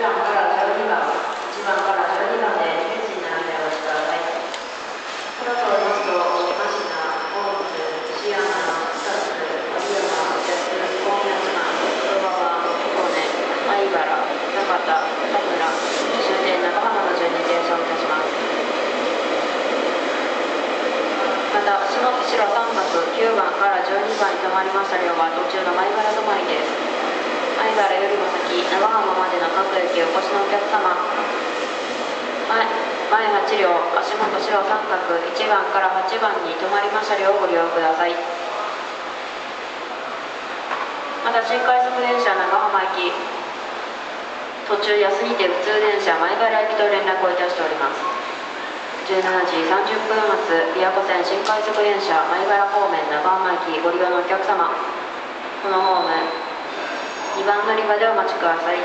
ますと、マシナ、大津、シアナ、スタス、森山、ジャス、大宮島、黒川、彦根、米原、中田、田村、終点長浜の順に停車をいたします。また、下釧路三角9番から12番に停まりました両は途中の米原止まりです。米原よりも先、長浜各駅お越しのお客様、前前8両、足元白三角1番から8番に停まりました両をご利用ください。また、新快速電車長浜駅、途中安にて普通電車前原駅と連絡をいたしております。17時30分発、琵琶湖線新快速電車前原方面長浜駅ご利用のお客様、このホーム、2番乗り場でお待ちください。